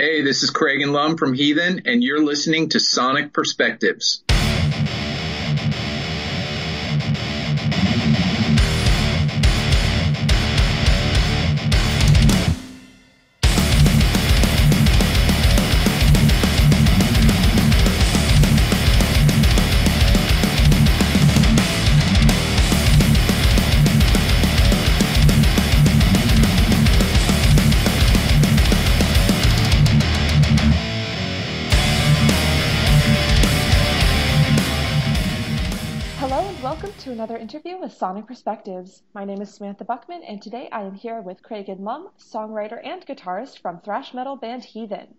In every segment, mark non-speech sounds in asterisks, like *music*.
Hey, this is Kragen Lum from Heathen, and you're listening to Sonic Perspectives. Interview with Sonic Perspectives. My name is Samantha Buckman, and today I am here with Kragen Lum, songwriter and guitarist from thrash metal band Heathen.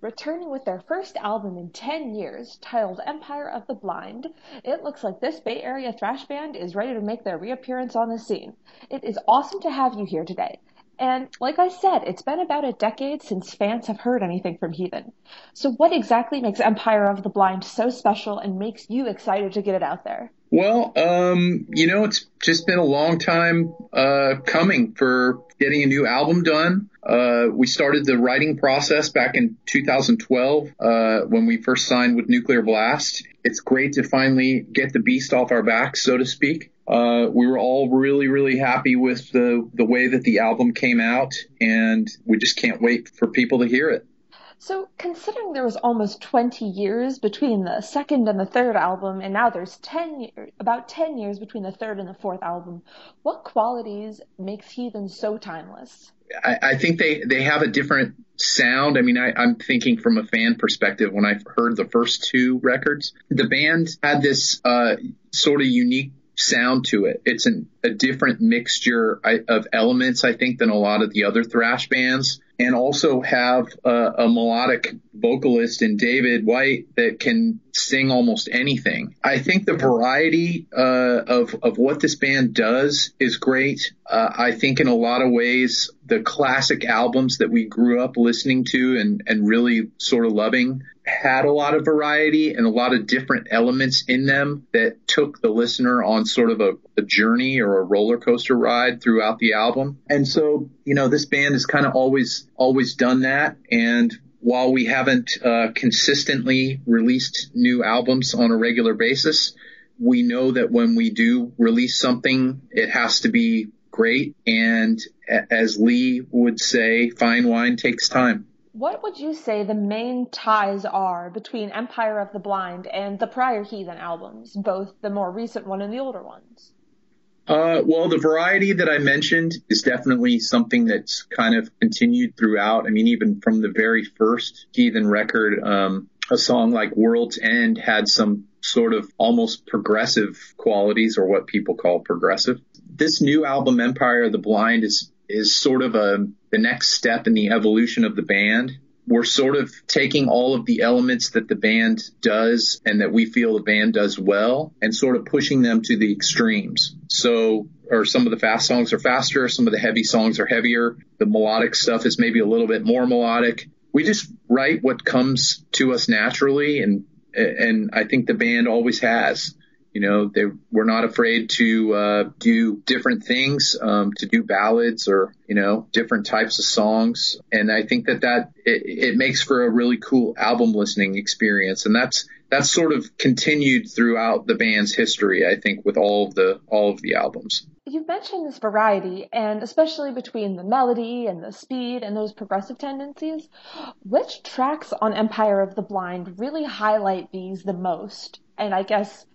Returning with their first album in 10 years, titled Empire of the Blind, it looks like this Bay Area thrash band is ready to make their reappearance on the scene. It is awesome to have you here today. And like I said, it's been about a decade since fans have heard anything from Heathen. So what exactly makes Empire of the Blind so special and makes you excited to get it out there? Well, um, you know, it's just been a long time uh, coming for getting a new album done. Uh, we started the writing process back in 2012 uh, when we first signed with Nuclear Blast. It's great to finally get the beast off our backs, so to speak. Uh, we were all really, really happy with the the way that the album came out, and we just can't wait for people to hear it. So, considering there was almost 20 years between the second and the third album, and now there's 10 about 10 years between the third and the fourth album, what qualities makes Heathen so timeless? I, I think they, they have a different sound. I mean, I, I'm thinking from a fan perspective when I heard the first two records, the band had this uh, sort of unique sound to it. It's an, a different mixture of elements, I think, than a lot of the other thrash bands and also have a, a, melodic vocalist in David White that can sing almost anything. I think the variety uh, of of what this band does is great. Uh, I think in a lot of ways the classic albums that we grew up listening to and and really sort of loving had a lot of variety and a lot of different elements in them that took the listener on sort of a, a journey or a roller coaster ride throughout the album. And so, you know, this band has kind of always, always done that. And while we haven't uh, consistently released new albums on a regular basis, we know that when we do release something, it has to be great. And as Lee would say, fine wine takes time. What would you say the main ties are between Empire of the Blind and the prior Heathen albums, both the more recent one and the older ones? Uh, well, the variety that I mentioned is definitely something that's kind of continued throughout. I mean, even from the very first Heathen record, um, a song like World's End had some sort of almost progressive qualities or what people call progressive. This new album, Empire of the Blind, is is sort of a the next step in the evolution of the band. We're sort of taking all of the elements that the band does and that we feel the band does well and sort of pushing them to the extremes. So, or some of the fast songs are faster, some of the heavy songs are heavier. The melodic stuff is maybe a little bit more melodic. We just write what comes to us naturally and and I think the band always has. You know, they were not afraid to uh, do different things, um, to do ballads or you know different types of songs, and I think that that it, it makes for a really cool album listening experience, and that's that's sort of continued throughout the band's history. I think with all of the all of the albums. You've mentioned this variety, and especially between the melody and the speed and those progressive tendencies. Which tracks on Empire of the Blind really highlight these the most? And I guess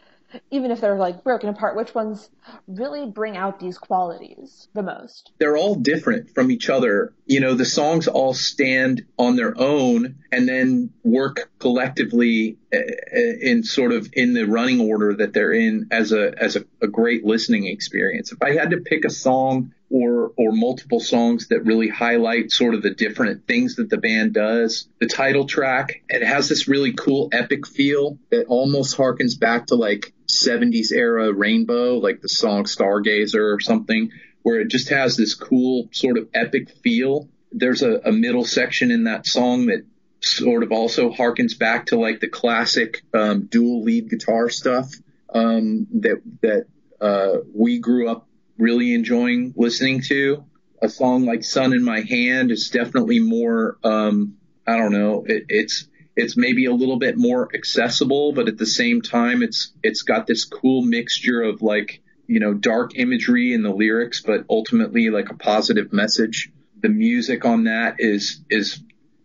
even if they're like broken apart, which ones really bring out these qualities the most? They're all different from each other. You know, the songs all stand on their own and then work collectively uh, uh, in sort of in the running order that they're in as a as a, a great listening experience. If I had to pick a song or or multiple songs that really highlight sort of the different things that the band does. The title track, it has this really cool epic feel that almost harkens back to like 70s era Rainbow, like the song Stargazer or something, where it just has this cool sort of epic feel. There's a, a middle section in that song that sort of also harkens back to like the classic um, dual lead guitar stuff um, that that uh, we grew up really enjoying listening to. A song like "Sun in My Hand" is definitely more um, I don't know, it, it's it's maybe a little bit more accessible, but at the same time, it's it's got this cool mixture of like you know dark imagery in the lyrics, but ultimately like a positive message. The music on that is is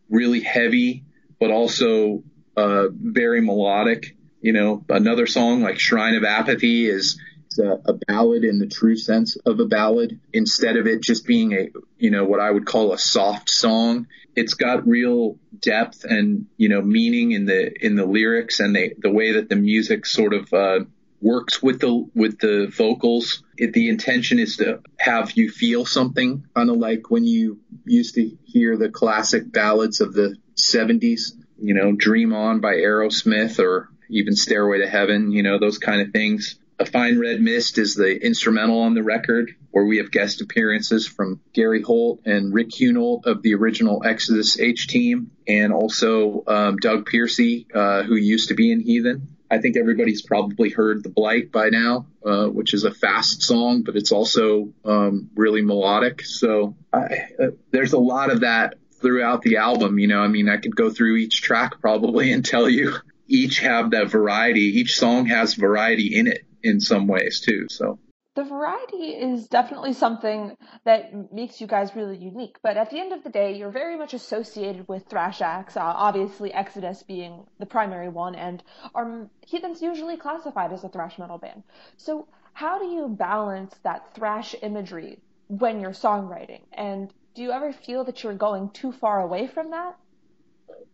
really heavy, but also uh, very melodic. You know, another song like Shrine of Apathy is a, a, ballad in the true sense of a ballad instead of it just being a, you know, what I would call a soft song. It's got real depth and, you know, meaning in the, in the lyrics and the, the way that the music sort of, uh, works with the, with the vocals. It, the intention is to have you feel something, kind of like when you used to hear the classic ballads of the 70s, you know, Dream On by Aerosmith or even Stairway to Heaven, you know, those kind of things. A Fine Red Mist is the instrumental on the record, where we have guest appearances from Gary Holt and Rick Hunolt of the original Exodus H team, and also um, Doug Piercy, uh, who used to be in Heathen. I think everybody's probably heard The Blight by now, uh, which is a fast song, but it's also um, really melodic. So I, uh, there's a lot of that throughout the album. You know, I mean, I could go through each track probably and tell you *laughs* each have that variety. Each song has variety in it in some ways too. So the variety is definitely something that makes you guys really unique. But at the end of the day, you're very much associated with thrash acts. Uh, obviously, Exodus being the primary one, and are Heathen's usually classified as a thrash metal band. So how do you balance that thrash imagery when you're songwriting? And do you ever feel that you're going too far away from that?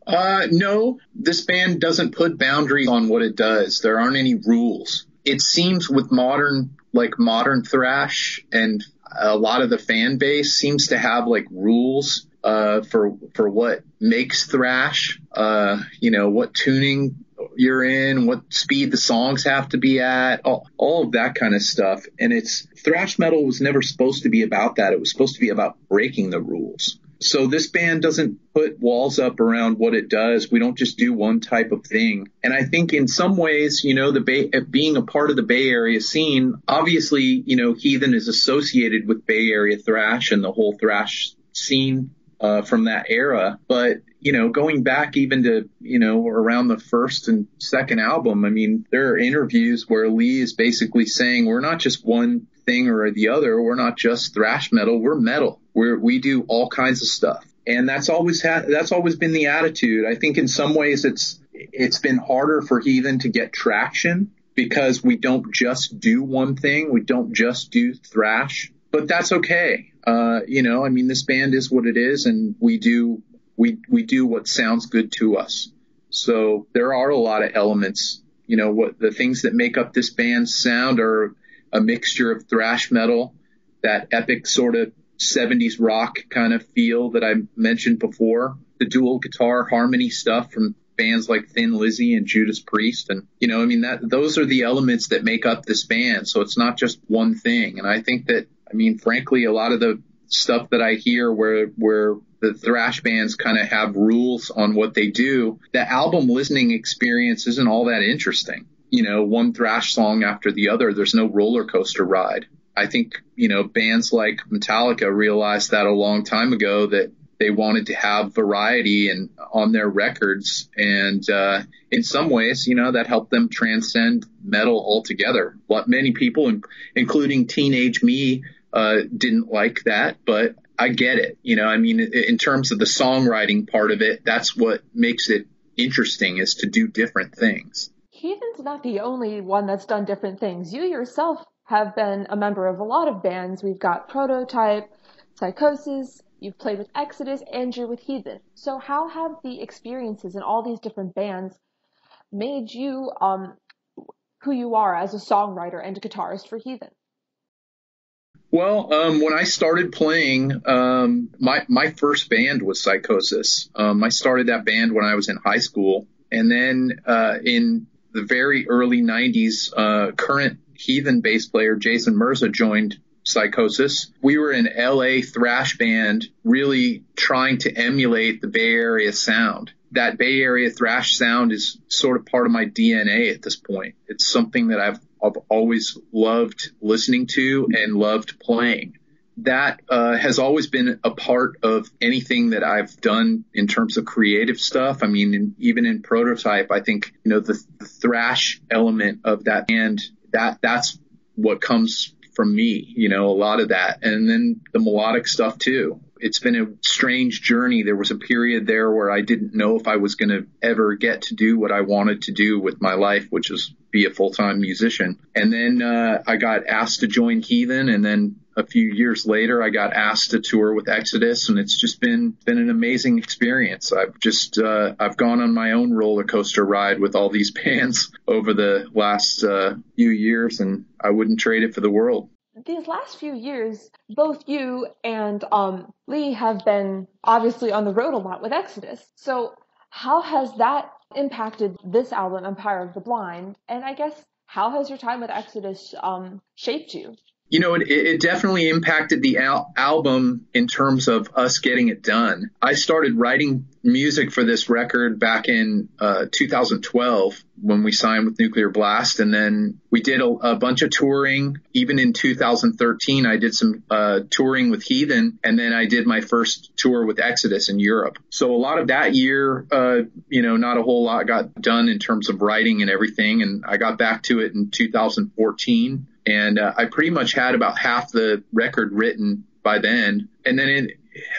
Uh, no, this band doesn't put boundaries on what it does. There aren't any rules it seems with modern like modern thrash and a lot of the fan base seems to have like rules uh, for for what makes thrash. Uh, you know what tuning you're in, what speed the songs have to be at, all, all of that kind of stuff. And it's thrash metal was never supposed to be about that. It was supposed to be about breaking the rules. So this band doesn't put walls up around what it does. We don't just do one type of thing. And I think in some ways, you know, the Bay, being a part of the Bay Area scene, obviously, you know, Heathen is associated with Bay Area thrash and the whole thrash scene uh, from that era. But you know, going back even to, you know, around the first and second album, I mean, there are interviews where Lee is basically saying we're not just one thing or the other. We're not just thrash metal. We're metal. We're, we do all kinds of stuff. And that's always had, that's always been the attitude. I think in some ways it's, it's been harder for Heathen to get traction because we don't just do one thing. We don't just do thrash, but that's okay. Uh, you know, I mean, this band is what it is and we do, we, we do what sounds good to us. So there are a lot of elements, you know, what the things that make up this band's sound are a mixture of thrash metal, that epic sort of 70s rock kind of feel that I mentioned before, the dual guitar harmony stuff from bands like Thin Lizzy and Judas Priest. And, you know, I mean, that, those are the elements that make up this band. So it's not just one thing. And I think that, I mean, frankly, a lot of the stuff that I hear where, where the thrash bands kind of have rules on what they do, the album listening experience isn't all that interesting you know, one thrash song after the other. There's no roller coaster ride. I think, you know, bands like Metallica realized that a long time ago that they wanted to have variety and on their records. And, uh, in some ways, you know, that helped them transcend metal altogether. What many people, including teenage me, uh, didn't like that, but I get it. You know, I mean, in terms of the songwriting part of it, that's what makes it interesting is to do different things. Heathen's not the only one that's done different things. You yourself have been a member of a lot of bands. We've got Prototype, Psychosis, you've played with Exodus, and you're with Heathen. So how have the experiences in all these different bands made you um, who you are as a songwriter and guitarist for Heathen? Well, um, when I started playing, um, my my first band was Psychosis. Um, I started that band when I was in high school, and then uh, in the very early 90s, uh, current Heathen bass player Jason Mirza joined Psychosis. We were an LA thrash band really trying to emulate the Bay Area sound. That Bay Area thrash sound is sort of part of my DNA at this point. It's something that I've, I've always loved listening to and loved playing. That uh, has always been a part of anything that I've done in terms of creative stuff. I mean, in, even in prototype, I think you know the, the thrash element of that and that that's what comes from me. You know, a lot of that, and then the melodic stuff too it's been a strange journey. There was a period there where I didn't know if I was going to ever get to do what I wanted to do with my life, which is be a full-time musician. And then uh, I got asked to join Heathen, and then a few years later, I got asked to tour with Exodus, and it's just been been an amazing experience. I've just uh, I've gone on my own roller coaster ride with all these *laughs* bands over the last uh, few years, and I wouldn't trade it for the world these last few years, both you and um, Lee have been obviously on the road a lot with Exodus. So, how has that impacted this album, Empire of the Blind? And I guess, how has your time with Exodus um, shaped you? You know, it, it definitely impacted the al- album in terms of us getting it done. I started writing music for this record back in uh, 2012 when we signed with Nuclear Blast, and then we did a, a bunch of touring. Even in 2013, I did some uh, touring with Heathen, and then I did my first tour with Exodus in Europe. So a lot of that year, uh, you know, not a whole lot got done in terms of writing and everything, and I got back to it in 2014 and uh, I pretty much had about half the record written by then. And then in,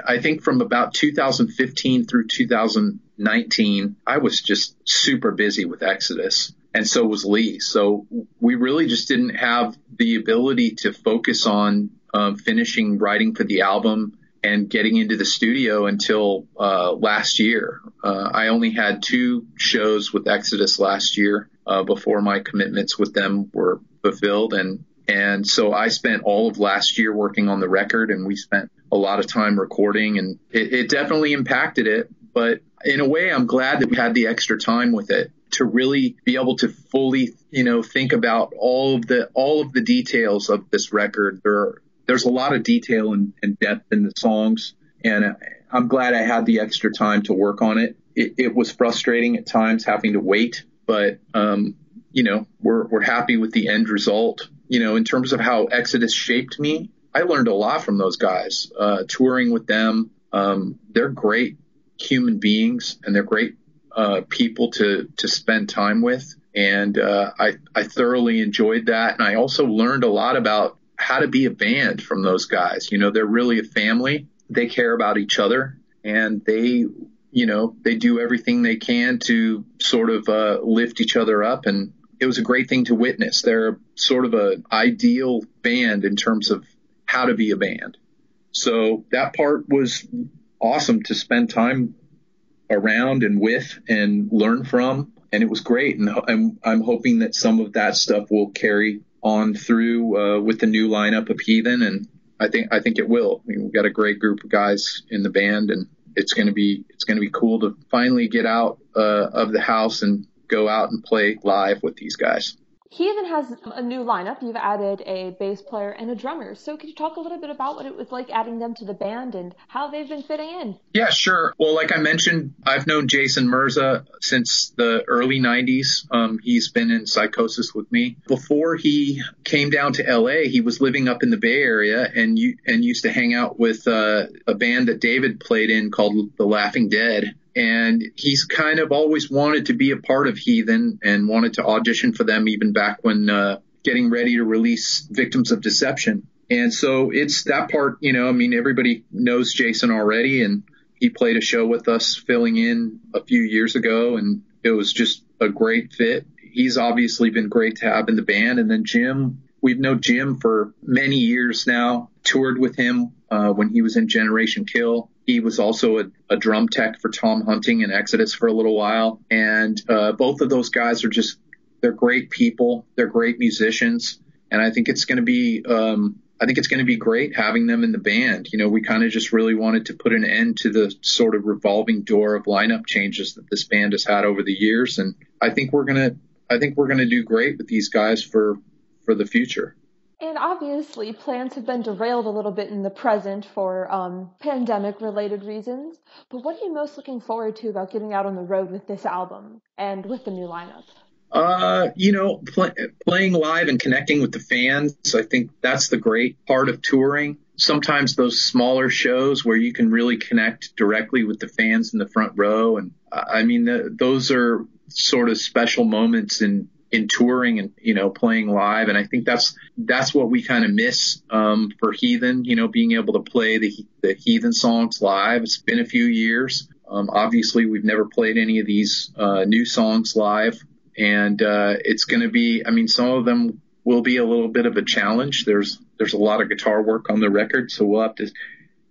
I think from about 2015 through 2019, I was just super busy with Exodus. And so was Lee. So we really just didn't have the ability to focus on um, finishing writing for the album and getting into the studio until uh, last year. Uh, I only had two shows with Exodus last year uh, before my commitments with them were fulfilled. And, and so I spent all of last year working on the record and we spent a lot of time recording and it, it definitely impacted it. But in a way, I'm glad that we had the extra time with it to really be able to fully, you know, think about all of the, all of the details of this record. There, there's a lot of detail and, and depth in the songs and I'm glad I had the extra time to work on it. It, it was frustrating at times having to wait, but um, you know, we're, we're happy with the end result. You know, in terms of how Exodus shaped me, I learned a lot from those guys, uh, touring with them. Um, they're great human beings and they're great, uh, people to, to spend time with. And, uh, I, I thoroughly enjoyed that. And I also learned a lot about how to be a band from those guys. You know, they're really a family. They care about each other and they, you know, they do everything they can to sort of, uh, lift each other up and, it was a great thing to witness. They're sort of an ideal band in terms of how to be a band. So that part was awesome to spend time around and with and learn from. And it was great. And I'm, I'm hoping that some of that stuff will carry on through, uh, with the new lineup of Heathen. And I think, I think it will. I mean, we've got a great group of guys in the band and it's going to be, it's going to be cool to finally get out, uh, of the house and go out and play live with these guys. He even has a new lineup. You've added a bass player and a drummer. So could you talk a little bit about what it was like adding them to the band and how they've been fitting in? Yeah, sure. Well, like I mentioned, I've known Jason Mirza since the early 90s. Um, he's been in psychosis with me. Before he came down to LA, he was living up in the Bay Area and you, and used to hang out with uh, a band that David played in called The Laughing Dead and he's kind of always wanted to be a part of Heathen and wanted to audition for them even back when uh, getting ready to release Victims of Deception. And so it's that part, you know, I mean, everybody knows Jason already and he played a show with us filling in a few years ago and it was just a great fit. He's obviously been great to have in the band. And then Jim, we've known Jim for many years now, toured with him uh, when he was in Generation Kill. He was also a, a, drum tech for Tom Hunting and Exodus for a little while. And uh, both of those guys are just, they're great people. They're great musicians. And I think it's going to be, um, I think it's going to be great having them in the band. You know, we kind of just really wanted to put an end to the sort of revolving door of lineup changes that this band has had over the years. And I think we're going to, I think we're going to do great with these guys for, for the future. And obviously, plans have been derailed a little bit in the present for um, pandemic related reasons. But what are you most looking forward to about getting out on the road with this album and with the new lineup? Uh, you know, pl- playing live and connecting with the fans. I think that's the great part of touring. sometimes those smaller shows where you can really connect directly with the fans in the front row. And I mean, the, those are sort of special moments in, in touring and, you know, playing live. And I think that's, that's what we kind of miss, um, for Heathen, you know, being able to play the, the Heathen songs live. It's been a few years. Um, obviously we've never played any of these, uh, new songs live and, uh, it's going to be, I mean, some of them will be a little bit of a challenge. There's, there's a lot of guitar work on the record. So we'll have to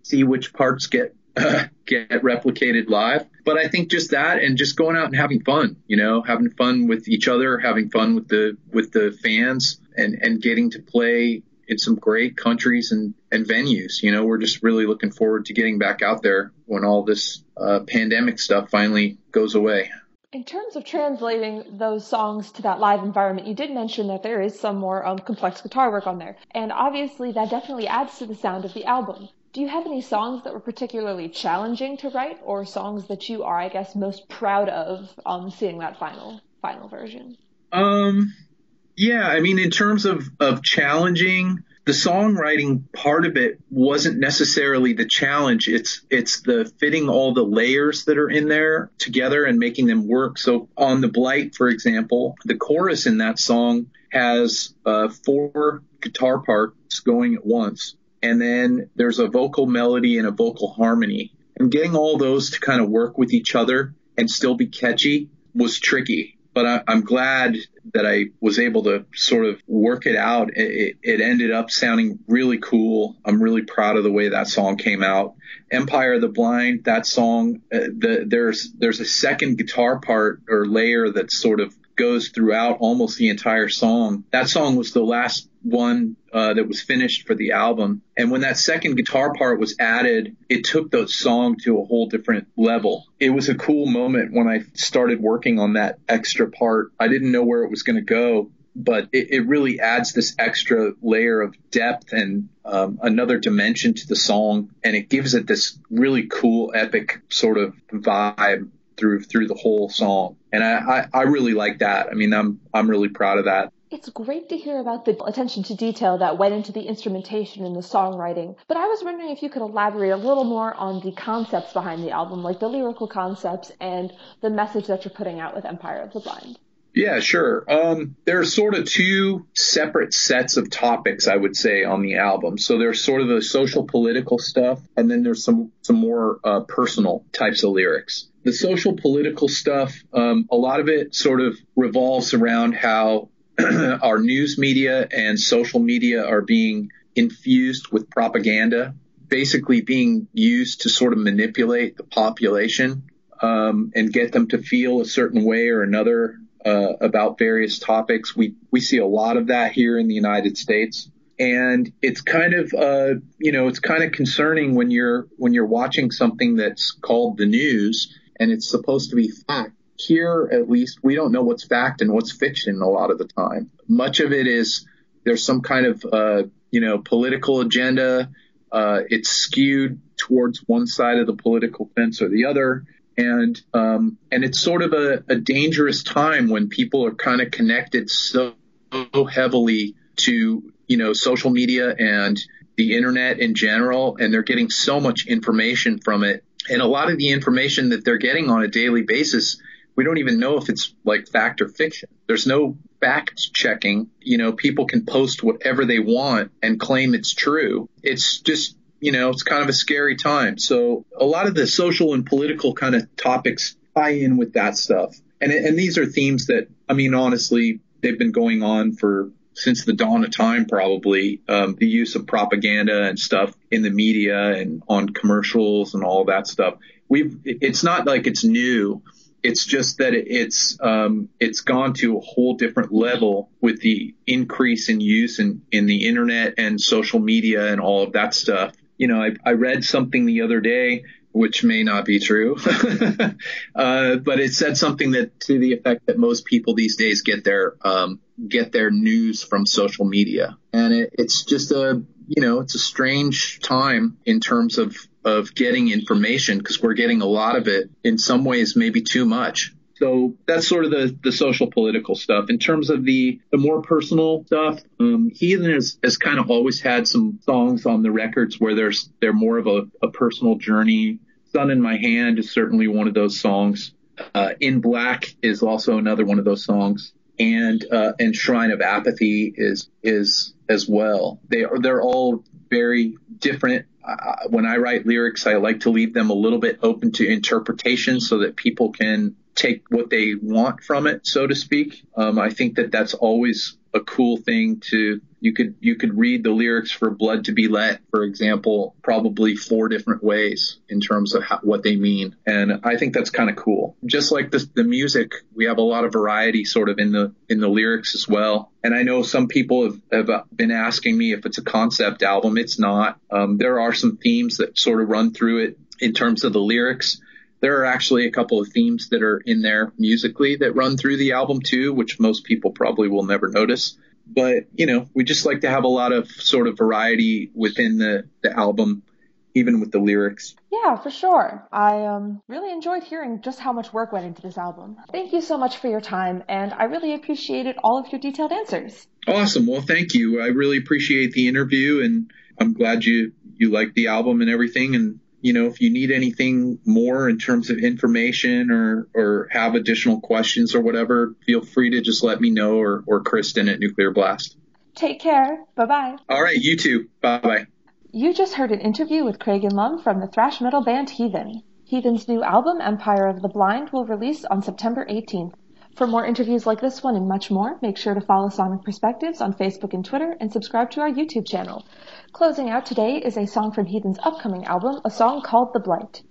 see which parts get *laughs* get replicated live. But I think just that and just going out and having fun, you know, having fun with each other, having fun with the with the fans and and getting to play in some great countries and and venues. You know, we're just really looking forward to getting back out there when all this uh, pandemic stuff finally goes away. In terms of translating those songs to that live environment, you did mention that there is some more um, complex guitar work on there. And obviously, that definitely adds to the sound of the album. Do you have any songs that were particularly challenging to write, or songs that you are, I guess, most proud of um, seeing that final final version? Um, yeah, I mean, in terms of of challenging, the songwriting part of it wasn't necessarily the challenge. It's it's the fitting all the layers that are in there together and making them work. So on the Blight, for example, the chorus in that song has uh, four guitar parts going at once and then there's a vocal melody and a vocal harmony. And getting all those to kind of work with each other and still be catchy was tricky. But I, am glad that I was able to sort of work it out. It, it, ended up sounding really cool. I'm really proud of the way that song came out. Empire of the Blind, that song, uh, the, there's there's a second guitar part or layer that sort of goes throughout almost the entire song. That song was the last one uh, that was finished for the album. And when that second guitar part was added, it took the song to a whole different level. It was a cool moment when I started working on that extra part. I didn't know where it was going to go, but it, it, really adds this extra layer of depth and um, another dimension to the song, and it gives it this really cool, epic sort of vibe through through the whole song. And I, I, I really like that. I mean, I'm I'm really proud of that. It's great to hear about the attention to detail that went into the instrumentation and the songwriting, but I was wondering if you could elaborate a little more on the concepts behind the album, like the lyrical concepts and the message that you're putting out with Empire of the Blind. Yeah, sure. Um, there are sort of two separate sets of topics, I would say, on the album. So there's sort of the social political stuff, and then there's some some more uh, personal types of lyrics the social political stuff, um, a lot of it sort of revolves around how *clears throat* our news media and social media are being infused with propaganda, basically being used to sort of manipulate the population um, and get them to feel a certain way or another uh, about various topics. We we see a lot of that here in the United States and it's kind of uh, you know it's kind of concerning when you're when you're watching something that's called the news and it's supposed to be fact. Here, at least, we don't know what's fact and what's fiction a lot of the time. Much of it is there's some kind of, uh, you know, political agenda. Uh, it's skewed towards one side of the political fence or the other. And, um, and it's sort of a, a dangerous time when people are kind of connected so heavily to, you know, social media and the internet in general, and they're getting so much information from it and a lot of the information that they're getting on a daily basis, we don't even know if it's like fact or fiction. There's no fact checking. You know, people can post whatever they want and claim it's true. It's just, you know, it's kind of a scary time. So a lot of the social and political kind of topics tie in with that stuff. And, and these are themes that, I mean, honestly, they've been going on for since the dawn of time, probably, um, the use of propaganda and stuff in the media and on commercials and all that stuff. We've, it's not like it's new. It's just that it's, um, it's gone to a whole different level with the increase in use in, in the internet and social media and all of that stuff. You know, I, I read something the other day which may not be true. *laughs* uh, but it said something that to the effect that most people these days get their um, get their news from social media, and it, it's just a you know it's a strange time in terms of of getting information because we're getting a lot of it in some ways maybe too much So that's sort of the, the social political stuff. In terms of the, the more personal stuff, um, Heathen has, has kind of always had some songs on the records where there's, they're more of a, a personal journey. Sun in My Hand is certainly one of those songs. Uh, in Black is also another one of those songs. And, uh, and Shrine of Apathy is, is as well. They are, they're all very different uh, when I write lyrics, I like to leave them a little bit open to interpretation so that people can take what they want from it, so to speak. Um, I think that that's always a cool thing to you could you could read the lyrics for blood to be let for example probably four different ways in terms of how, what they mean. And i think that's kind of cool. Just like the, the music we have a lot of variety sort of in the in the lyrics as well. And i know some people have, have been asking me if it's a concept album. It's not. Um, there are some themes that sort of run through it in terms of the lyrics. There are actually a couple of themes that are in there musically that run through the album too, which most people probably will never notice. But, you know, we just like to have a lot of sort of variety within the, the album, even with the lyrics. Yeah, for sure. I um, really enjoyed hearing just how much work went into this album. Thank you so much for your time, and I really appreciated all of your detailed answers. Awesome. Well, thank you. I really appreciate the interview, and I'm glad you you liked the album and everything. And you know, if you need anything more in terms of information or, or have additional questions or whatever, feel free to just let me know or, or Kristen at Nuclear Blast. Take care. Bye bye. All right. You too. Bye bye. You just heard an interview with Kragen Lum from the thrash metal band Heathen. Heathen's new album, Empire of the Blind, will release on September 18th. For more interviews like this one and much more, make sure to follow Sonic Perspectives on Facebook and Twitter and subscribe to our YouTube channel. Closing out today is a song from Heathen's upcoming album, a song called The Blight.